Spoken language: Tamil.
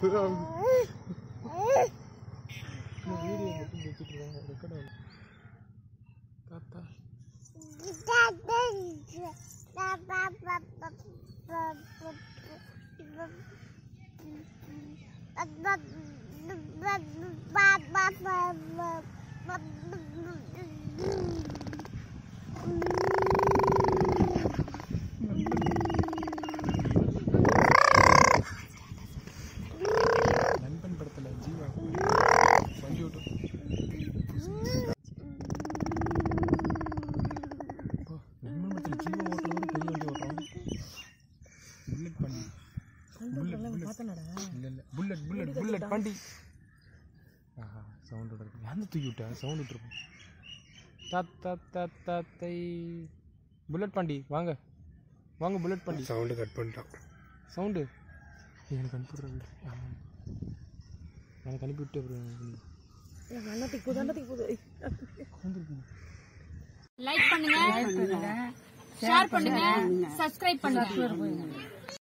Thấy ba ba ba ba ba ba ba ba ba ba ba ba ba ba Jeeva ஓட்டுறதோட பெரிய வண்டி ஓட்டுறான் புல்லட் புல்லட் இல்ல இல்ல. புல்லட் புல்லட் புல்லட் வண்டி. ஆஹா சவுண்ட் இருக்கு. ஏன் தூக்கி விட்டா சவுண்ட் விட்டுருப்போம் தாத்தா தாத்தா தை புல்லட் பாண்டி வாங்க. வாங்க புல்லட் பாண்டி சவுண்டு கட் பண்ணிட்டான். சவுண்டு எனக்கு அனுப்பிடுறாங்க ஆமாம் எனக்கு அனுப்பிவிட்டு அப்புறம் லைக் பண்ணுங்க. ஷேர் பண்ணுங்க. சப்ஸ்கிரைப் பண்ணுங்க.